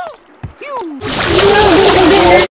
Woo!